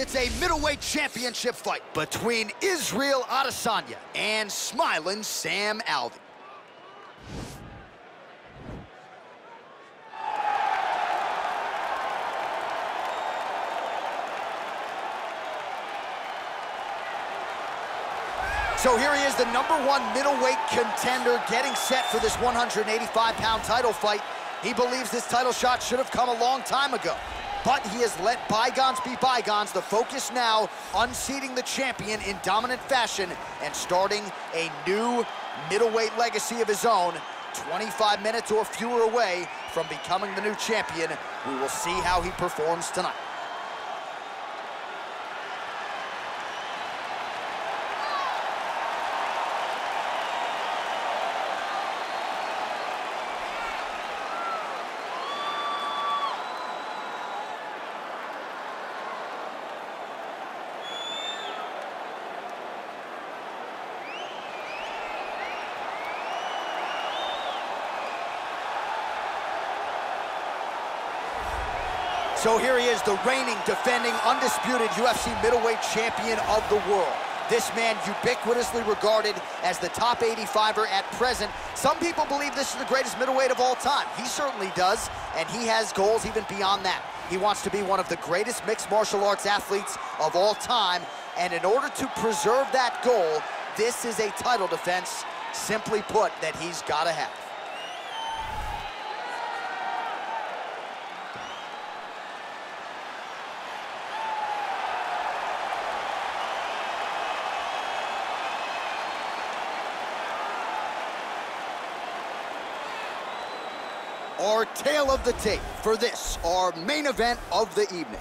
it's a middleweight championship fight between Israel Adesanya and smiling Sam Alvey. So here he is, the number one middleweight contender getting set for this 185-pound title fight. He believes this title shot should have come a long time ago. But he has let bygones be bygones. The focus now, unseating the champion in dominant fashion and starting a new middleweight legacy of his own. 25 minutes or fewer away from becoming the new champion. We will see how he performs tonight. So here he is, the reigning, defending, undisputed UFC middleweight champion of the world. This man ubiquitously regarded as the top 85er at present. Some people believe this is the greatest middleweight of all time. He certainly does, and he has goals even beyond that. He wants to be one of the greatest mixed martial arts athletes of all time, and in order to preserve that goal, this is a title defense, simply put, that he's got to have. Our tale of the tape for this, our main event of the evening.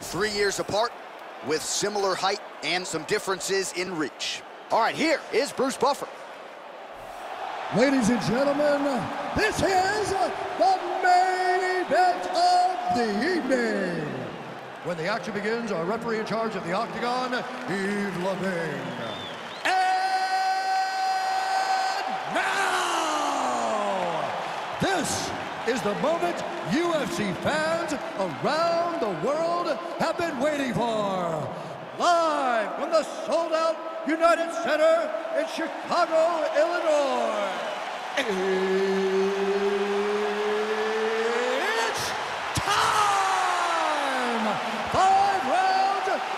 Three years apart, with similar height and some differences in reach. All right, here is Bruce Buffer. Ladies and gentlemen, this is the main event of the evening. When the action begins, our referee in charge of the Octagon, Yves Lavigne. And now, this is the moment UFC fans around the world have been waiting for. Live from the sold-out United Center in Chicago, Illinois. It's time! Five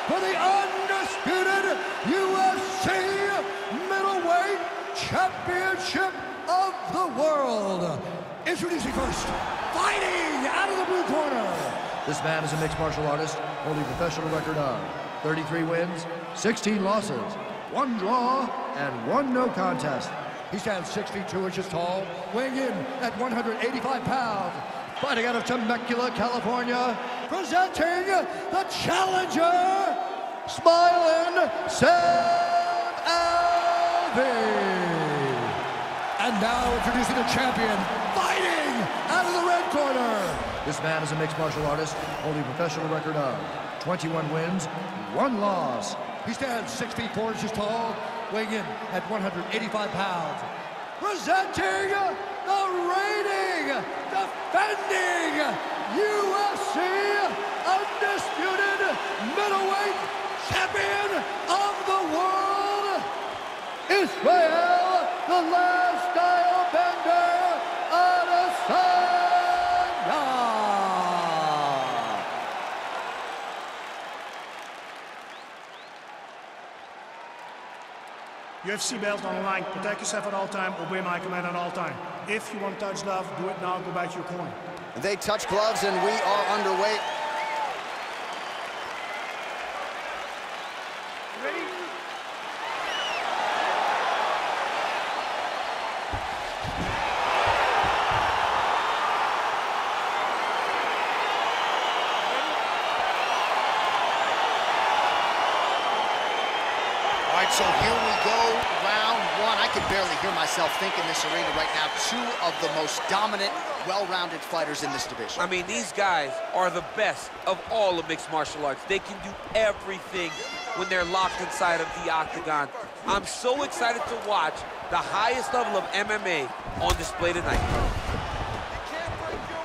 for the undisputed UFC middleweight championship the world. Introducing first, fighting out of the blue corner. This man is a mixed martial artist holding a professional record of 33 wins, 16 losses, one draw, and one no contest. He stands 6 feet 2 inches tall, weighing in at 185 pounds. Fighting out of Temecula, California, presenting the challenger, Smiling Sam Alvey. And now introducing the champion, fighting out of the red corner. This man is a mixed martial artist holding a professional record of 21 wins, one loss. He stands 6 feet 4 inches tall, weighing in at 185 pounds. Presenting the reigning, defending UFC undisputed middleweight champion of the world, Israel, the last style bender, Adesanya. UFC belt on the line. Protect yourself at all time. Obey my command at all time. If you want to touch love, do it now. Go back to your corner. They touch gloves, and we are underway. Ready? All right, so here we go, round one. I can barely hear myself think in this arena right now. Two of the most dominant, well-rounded fighters in this division. I mean, these guys are the best of all of mixed martial arts. They can do everything when they're locked inside of the octagon. I'm so excited to watch the highest level of MMA on display tonight.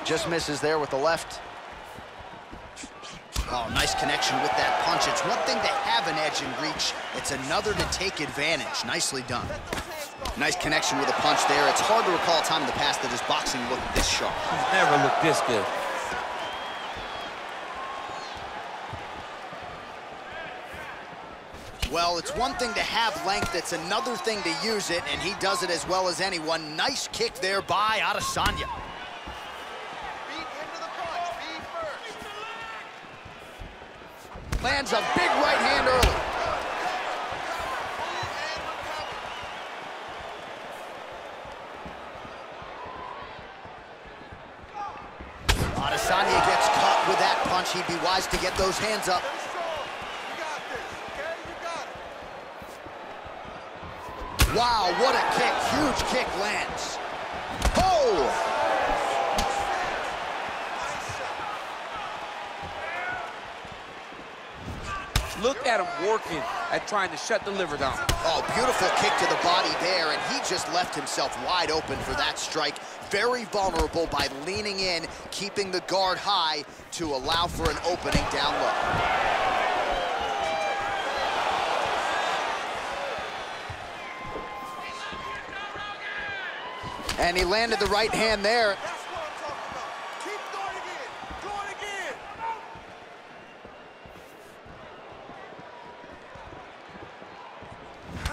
Just misses there with the left. Oh, nice connection with that punch. It's one thing to have an edge and reach. It's another to take advantage. Nicely done. Nice connection with a punch there. It's hard to recall a time in the past that his boxing looked this sharp. He's never looked this good. Well, it's one thing to have length, it's another thing to use it, and he does it as well as anyone. Nice kick there by Adesanya. Lands a big right hand early. Adesanya gets caught with that punch. He'd be wise to get those hands up. Wow, what a kick. Huge kick lands. Oh! Look at him working at trying to shut the liver down. Oh, beautiful kick to the body there, and he just left himself wide open for that strike. Very vulnerable by leaning in, keeping the guard high to allow for an opening down low. And he landed the right hand there.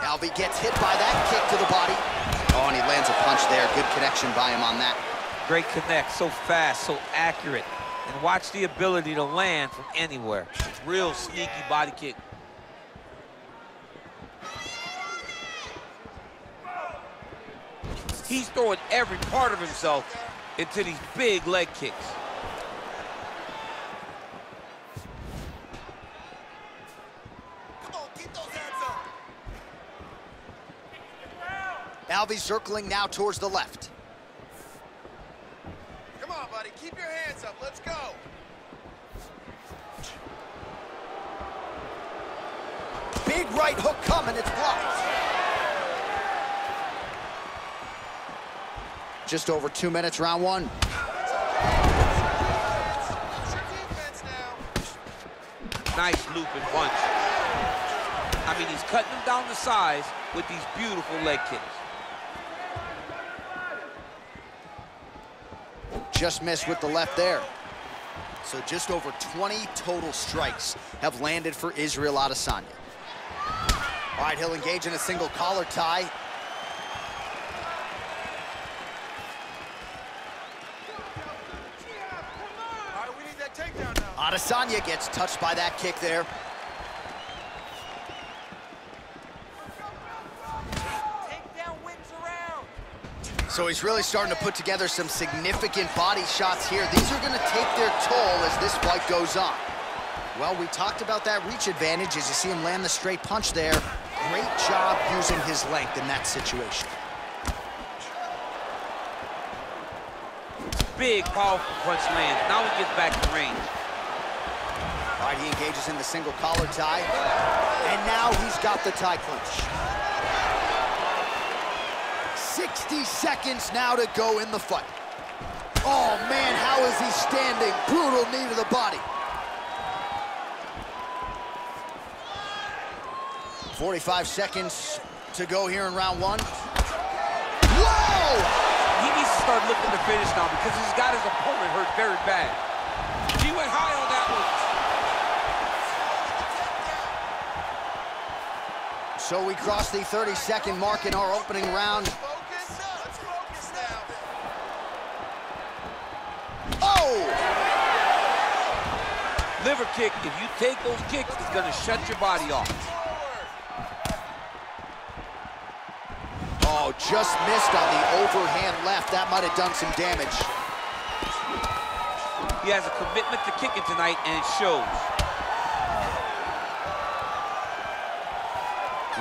Alvey gets hit by that kick to the body. Oh, and he lands a punch there. Good connection by him on that. Great connect, so fast, so accurate. And watch the ability to land from anywhere. Real sneaky body kick. He's throwing every part of himself into these big leg kicks. Alvey circling now towards the left. Keep your hands up. Let's go. Big right hook coming. It's blocked. Just over two minutes, round one. Nice looping punch. I mean, he's cutting them down to size with these beautiful leg kicks. Just missed with the left there. So just over 20 total strikes have landed for Israel Adesanya. All right, he'll engage in a single collar tie. All right, we need that takedown now. Adesanya gets touched by that kick there. Takedown wins around. So he's really starting to put together some significant body shots here. These are going to take their toll as this fight goes on. Well, we talked about that reach advantage as you see him land the straight punch there. Great job using his length in that situation. Big, powerful punch lands. Now he gets back to range. All right, he engages in the single collar tie. And now he's got the tie clinch. 60 seconds now to go in the fight. Oh, man, how is he standing? Brutal knee to the body. 45 seconds to go here in round one. Whoa! He needs to start looking to finish now because he's got his opponent hurt very bad. He went high on that one. So we cross the 30-second mark in our opening round. Focus. Let's focus now. Oh! Liver kick, if you take those kicks, it's gonna shut your body off. Oh, just missed on the overhand left. That might have done some damage. He has a commitment to kicking tonight, and it shows.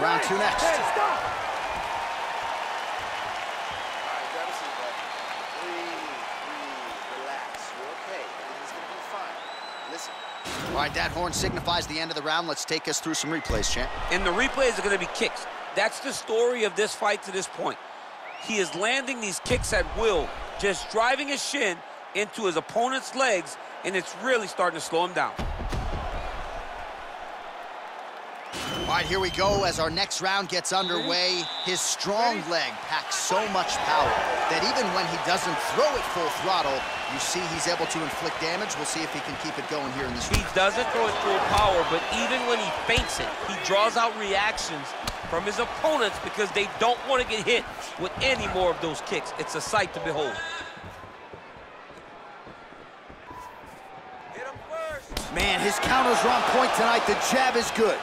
Round two next. All All right, that horn signifies the end of the round. Let's take us through some replays, champ. And the replays are going to be kicks. That's the story of this fight to this point. He is landing these kicks at will, just driving his shin into his opponent's legs, and it's really starting to slow him down. All right, here we go as our next round gets underway. His strong leg packs so much power that even when he doesn't throw it full throttle, you see he's able to inflict damage. We'll see if he can keep it going here in this He round. doesn't throw it full power, but even when he feints it, he draws out reactions from his opponents because they don't want to get hit with any more of those kicks. It's a sight to behold. Man, his counters are on point tonight. The jab is good.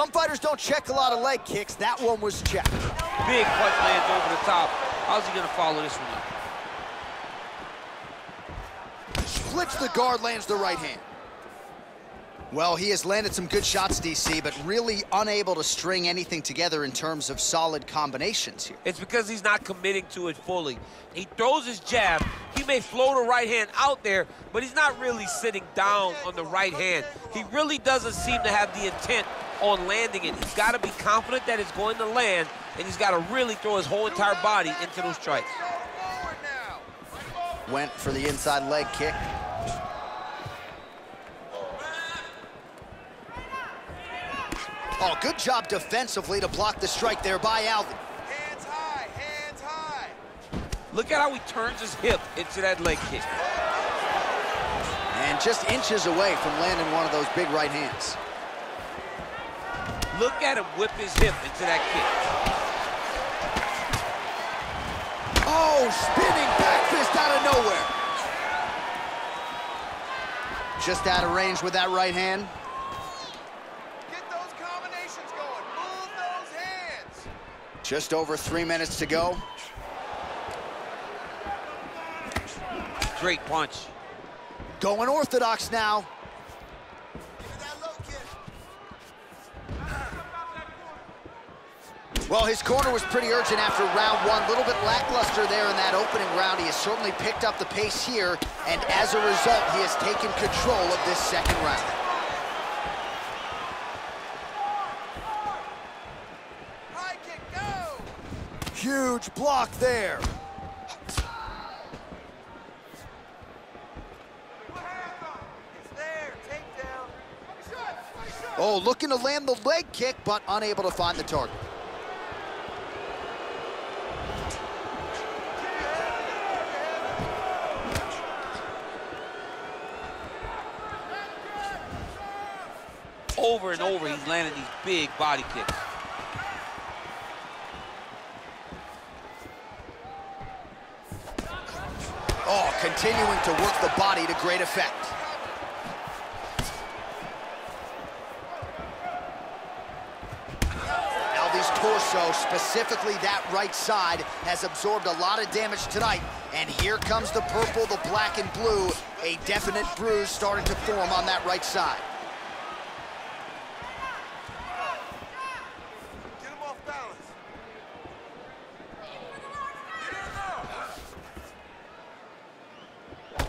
Some fighters don't check a lot of leg kicks. That one was checked. Big punch lands over the top. How's he going to follow this one up? Splits the guard, lands the right hand. Well, he has landed some good shots, DC, but really unable to string anything together in terms of solid combinations here. It's because he's not committing to it fully. He throws his jab. He may float a right hand out there, but he's not really sitting down on the right hand. He really doesn't seem to have the intent on landing it. He's got to be confident that it's going to land, and he's got to really throw his whole entire body into those strikes. Went for the inside leg kick. Oh, good job defensively to block the strike there by Alvey. Hands high, hands high. Look at how he turns his hip into that leg kick. And just inches away from landing one of those big right hands. Look at him whip his hip into that kick. Oh, spinning back fist out of nowhere. Just out of range with that right hand. Get those combinations going. Move those hands. Just over three minutes to go. Great punch. Going orthodox now. Well, his corner was pretty urgent after round one. A little bit lackluster there in that opening round. He has certainly picked up the pace here, and as a result, he has taken control of this second round. Huge block there. Oh, looking to land the leg kick, but unable to find the target. Over and over, he's landing these big body kicks. Oh, continuing to work the body to great effect. Alvey's torso, specifically that right side, has absorbed a lot of damage tonight. And here comes the purple, the black and blue. A definite bruise starting to form on that right side. Get him off balance.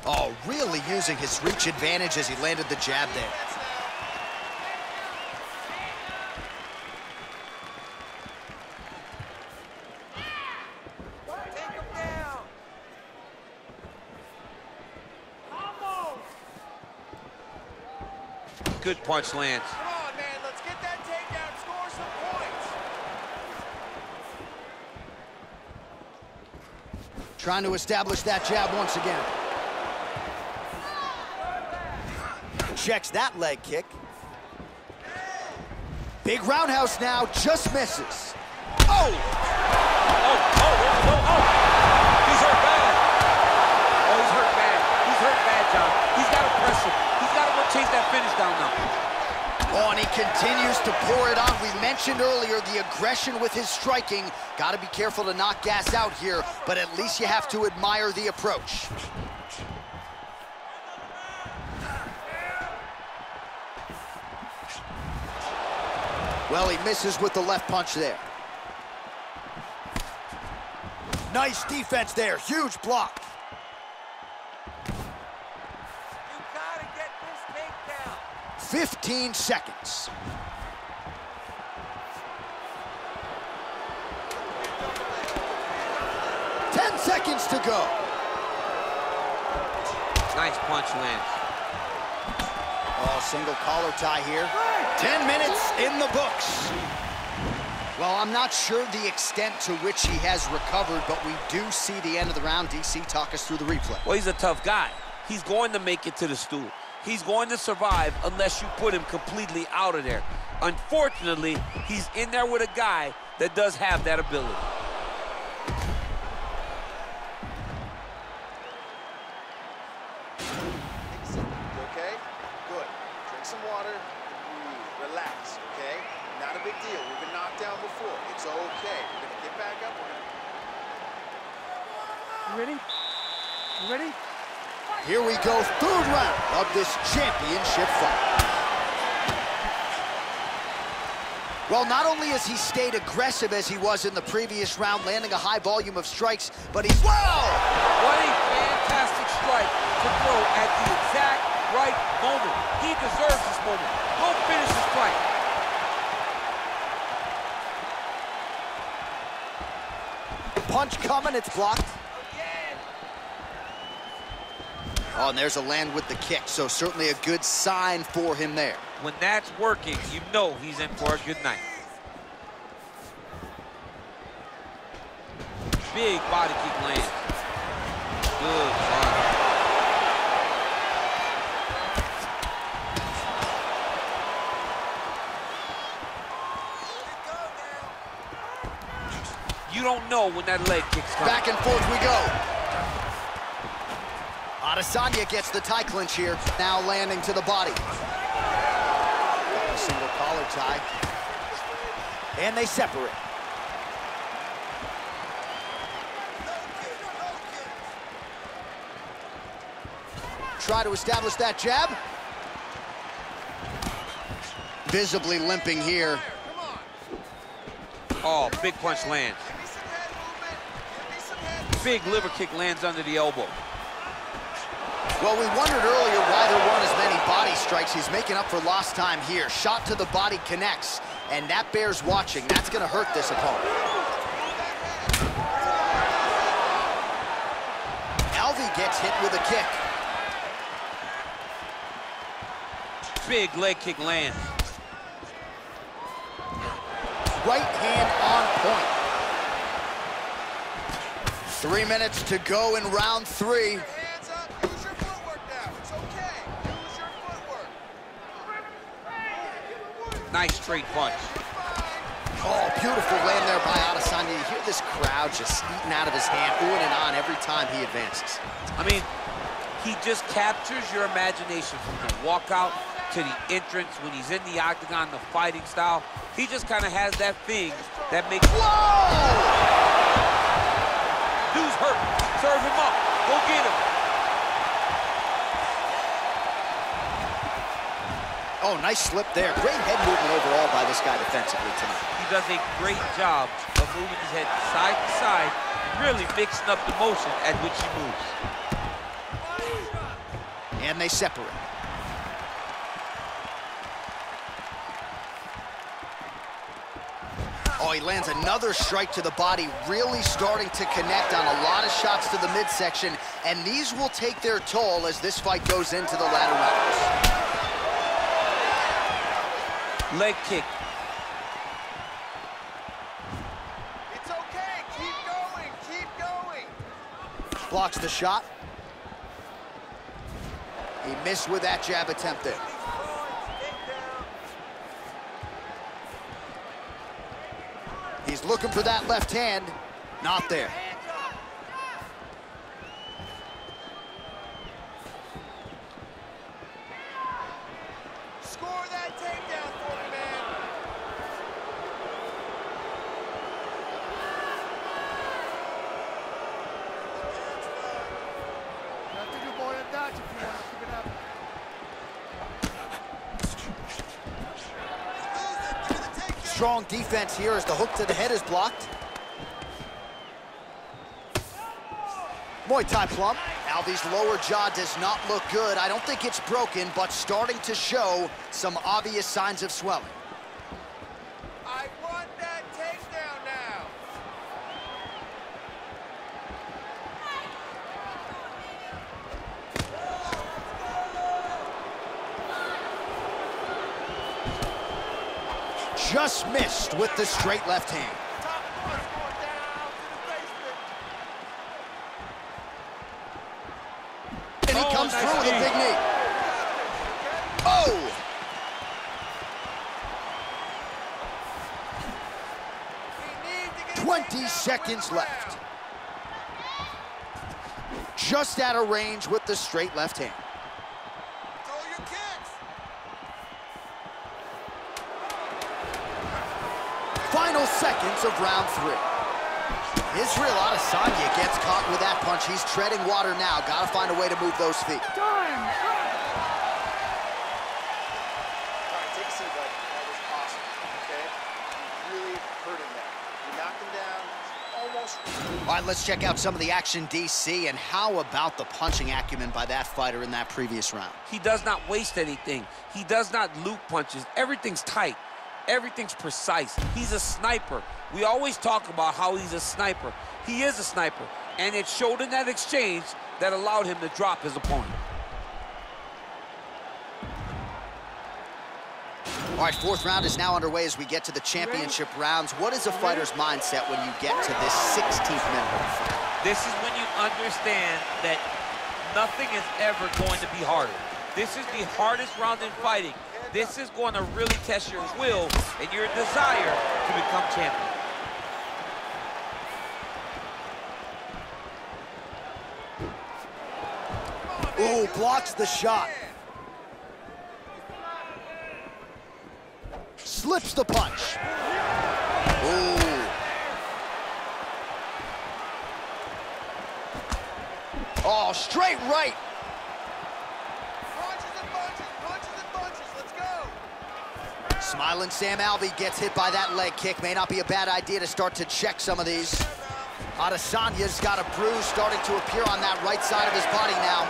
Oh, really using his reach advantage as he landed the jab there. Take him down. Good punch lands. Come on, man. Let's get that takedown. Score some points. Trying to establish that jab once again. Checks that leg kick. Big roundhouse now, just misses. Oh! Oh, oh, oh, oh, oh. He's hurt bad. Oh, he's hurt bad. He's hurt bad, John. He's got to press him. He's got to go chase that finish down now. Oh, and he continues to pour it on. We mentioned earlier the aggression with his striking. Got to be careful to not gas out here, but at least you have to admire the approach. Well, he misses with the left punch there. Nice defense there, huge block. You gotta get this takedown. 15 seconds. Ten seconds to go. Nice punch lands. Oh, single collar tie here. 10 minutes in the books. Well, I'm not sure the extent to which he has recovered, but we do see the end of the round. DC, talk us through the replay. Well, he's a tough guy. He's going to make it to the stool. He's going to survive unless you put him completely out of there. Unfortunately, he's in there with a guy that does have that ability. You okay? Good. Drink some water. Breathe. Relax, okay? Not a big deal. We've been knocked down before. It's okay. We're gonna get back up. We're gonna You ready? You ready? Here we go, third round of this championship fight. Well, not only has he stayed aggressive as he was in the previous round, landing a high volume of strikes, but he's... Whoa! What a fantastic strike to throw at the exact right moment. He deserves this moment. Go finish this fight. Punch coming, it's blocked. Oh, and there's a land with the kick, so certainly a good sign for him there. When that's working, you know he's in for a good night. Big body kick lands. Good. You don't know when that leg kick's coming. Back and forth we go. Adesanya gets the tie clinch here, now landing to the body. Single collar tie. And they separate. Try to establish that jab. Visibly limping here. Oh, big punch lands. Big liver kick lands under the elbow. Well, we wondered earlier why there weren't as many body strikes. He's making up for lost time here. Shot to the body connects, and that bears watching. That's going to hurt this opponent. Alvey gets hit with a kick. Big leg kick lands. Right hand on point. Three minutes to go in round three. hands up. Use your footwork now. It's okay. Use your footwork. Nice straight punch. Oh, beautiful land there by Adesanya. You hear this crowd just eating out of his hand, oohing and ah, on every time he advances. I mean, he just captures your imagination from the walkout to the entrance when he's in the octagon, the fighting style. He just kind of has that thing that makes... Whoa! Dude's hurt. Serve him up. Go get him. Oh, nice slip there. Great head movement overall by this guy defensively tonight. He does a great job of moving his head side to side, really mixing up the motion at which he moves. And they separate. Oh, he lands another strike to the body, really starting to connect on a lot of shots to the midsection, and these will take their toll as this fight goes into the latter rounds. Leg kick. It's okay. Keep going. Keep going. Blocks the shot. He missed with that jab attempt there. He's looking for that left hand. Not there. Score that takedown for me, man. You have to do more than that if you want to keep it up. Strong defense here as the hook to the head is blocked. Muay Thai plum. Alvey's lower jaw does not look good. I don't think it's broken, but starting to show some obvious signs of swelling. I want that takedown now. Just missed with the straight left hand. And he Oh, comes nice through with a big knee. Oh! 20 seconds left. Just out of range with the straight left hand. Seconds of round three. Israel Adesanya gets caught with that punch. He's treading water now. Got to find a way to move those feet. All right, take a seat, bud. That was awesome, okay? You really hurt him there. You knocked him down, almost... All right, let's check out some of the action, DC. And how about the punching acumen by that fighter in that previous round? He does not waste anything. He does not loop punches. Everything's tight. Everything's precise. He's a sniper. We always talk about how he's a sniper. He is a sniper. And it showed in that exchange that allowed him to drop his opponent. All right, fourth round is now underway as we get to the championship rounds. What is a fighter's mindset when you get to this 16th minute of the fight? This is when you understand that nothing is ever going to be harder. This is the hardest round in fighting. This is going to really test your will and your desire to become champion. Ooh, blocks the shot. Slips the punch. Ooh. Oh, straight right. Punches and bunches, punches and bunches, let's go! Smiling Sam Alvey gets hit by that leg kick. May not be a bad idea to start to check some of these. Adesanya's got a bruise starting to appear on that right side of his body now.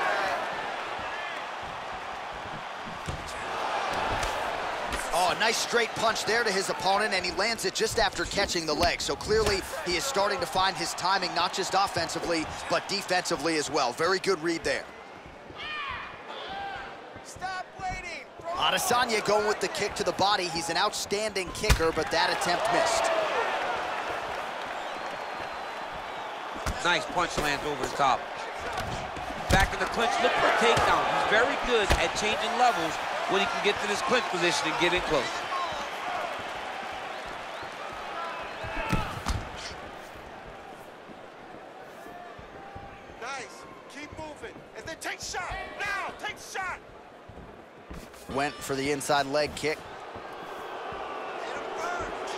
Oh, a nice straight punch there to his opponent, and he lands it just after catching the leg. So clearly, he is starting to find his timing, not just offensively, but defensively as well. Very good read there. Stop waiting! Throw Adesanya going with the kick to the body. He's an outstanding kicker, but that attempt missed. Nice punch lands over the top. Back in the clinch, look for a takedown. He's very good at changing levels when he can get to this clinch position and get in close. For the inside leg kick. Hit him first.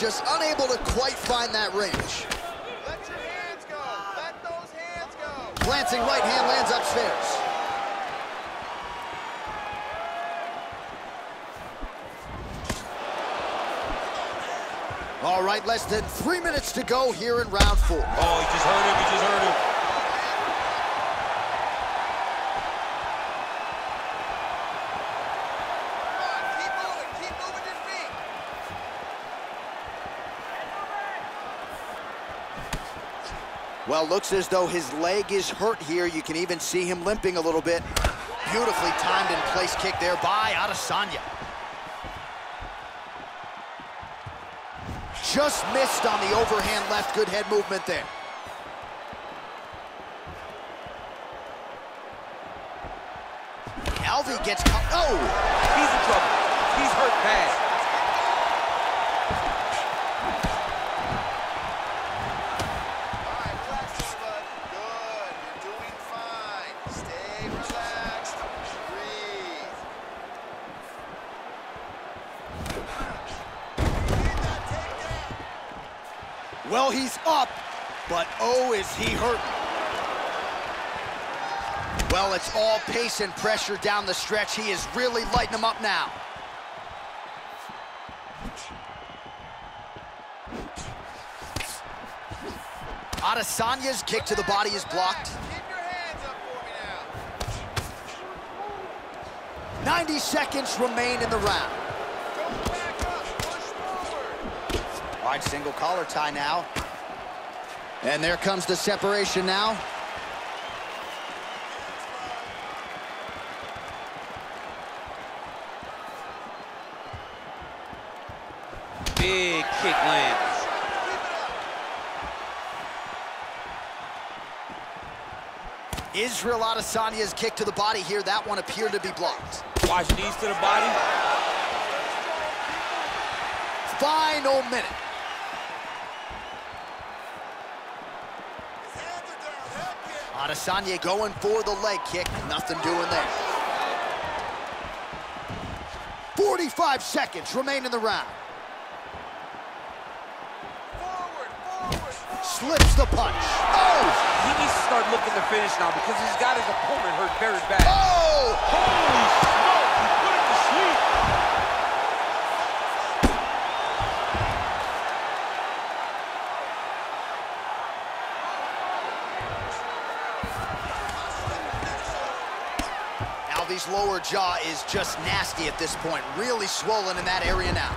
Just unable to quite find that range. Let your hands go. Let those hands go. Glancing right hand lands upstairs. All right, less than three minutes to go here in round four. Oh, he just hurt him. He just hurt him. Come on, keep moving. Keep moving your feet. Well, looks as though his leg is hurt here. You can even see him limping a little bit. Beautifully timed and place kick there by Adesanya. Just missed on the overhand left. Good head movement there. Alvey gets caught. Oh! He's in trouble. He's hurt bad. All pace and pressure down the stretch. He is really lighting them up now. Adesanya's kick to the body is blocked. Keep your hands up for me now. 90 seconds remain in the round. All right, single collar tie now. And there comes the separation now. Big kick lands. Israel Adesanya's kick to the body here. That one appeared to be blocked. Watch knees to the body. Final minute. Adesanya going for the leg kick. Nothing doing there. 45 seconds remain in the round. Slips the punch. Oh! He needs to start looking to finish now because he's got his opponent hurt very bad. Oh! Holy smoke! He put him to sleep. Alvey's lower jaw is just nasty at this point. Really swollen in that area now.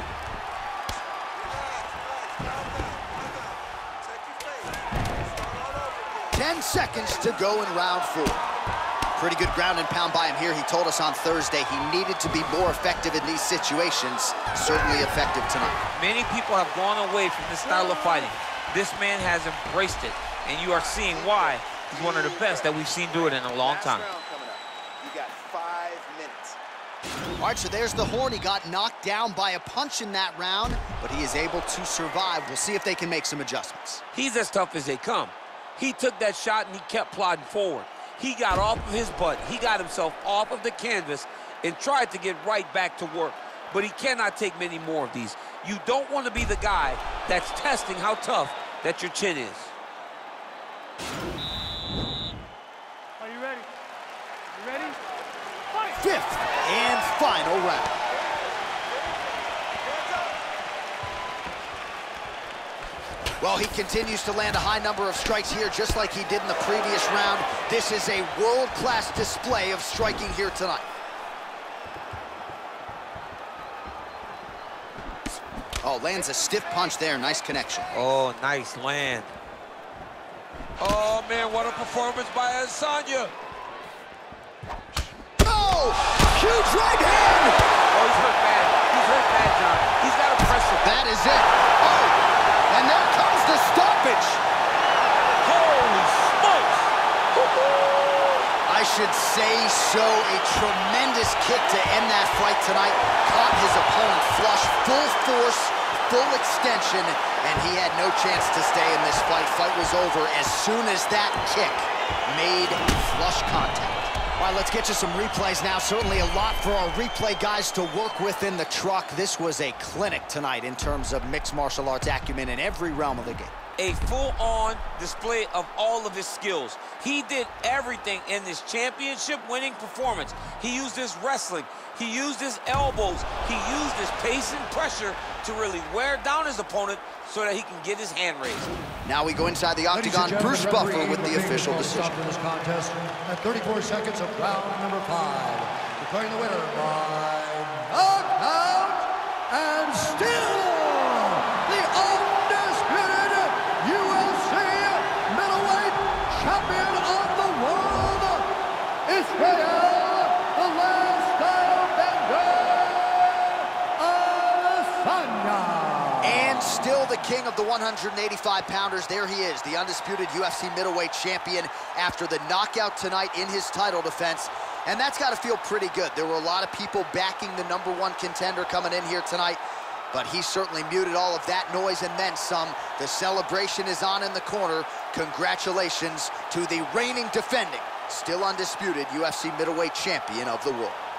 Seconds to go in round four. Pretty good ground and pound by him here. He told us on Thursday he needed to be more effective in these situations. Certainly effective tonight. Many people have gone away from this style of fighting. This man has embraced it, and you are seeing why he's one of the best that we've seen do it in a long time. round coming up. You got five minutes. All right, so there's the horn. He got knocked down by a punch in that round, but he is able to survive. We'll see if they can make some adjustments. He's as tough as they come. He took that shot and he kept plodding forward. He got off of his butt. He got himself off of the canvas and tried to get right back to work. But he cannot take many more of these. You don't want to be the guy that's testing how tough that your chin is. Are you ready? You ready? Fight! Fifth and final round. Well, he continues to land a high number of strikes here, just like he did in the previous round. This is a world-class display of striking here tonight. Oh, lands a stiff punch there. Nice connection. Oh, nice land. Oh, man, what a performance by Adesanya. Oh, huge right hand! Oh, he's hurt bad. He's hurt bad, John. He's got to press him. That is it. Oh, and there comes the stoppage. Holy smokes! I should say so. A tremendous kick to end that fight tonight. Caught his opponent flush, full force, full extension, and he had no chance to stay in this fight. Fight was over as soon as that kick made flush contact. All right, let's get you some replays now. Certainly a lot for our replay guys to work with in the truck. This was a clinic tonight in terms of mixed martial arts acumen in every realm of the game. A full-on display of all of his skills. He did everything in this championship-winning performance. He used his wrestling. He used his elbows. He used his pace and pressure to really wear down his opponent so that he can get his hand raised. Now we go inside the octagon. gentlemen, Bruce Buffer with the official decision. stop this contest at 34 seconds of round number five. Declaring the winner by knockout and still king of the 185 pounders. There he is, the undisputed UFC middleweight champion after the knockout tonight in his title defense. And that's got to feel pretty good. There were a lot of people backing the number one contender coming in here tonight, but he certainly muted all of that noise and then some. The celebration is on in the corner. Congratulations to the reigning defending, still undisputed UFC middleweight champion of the world.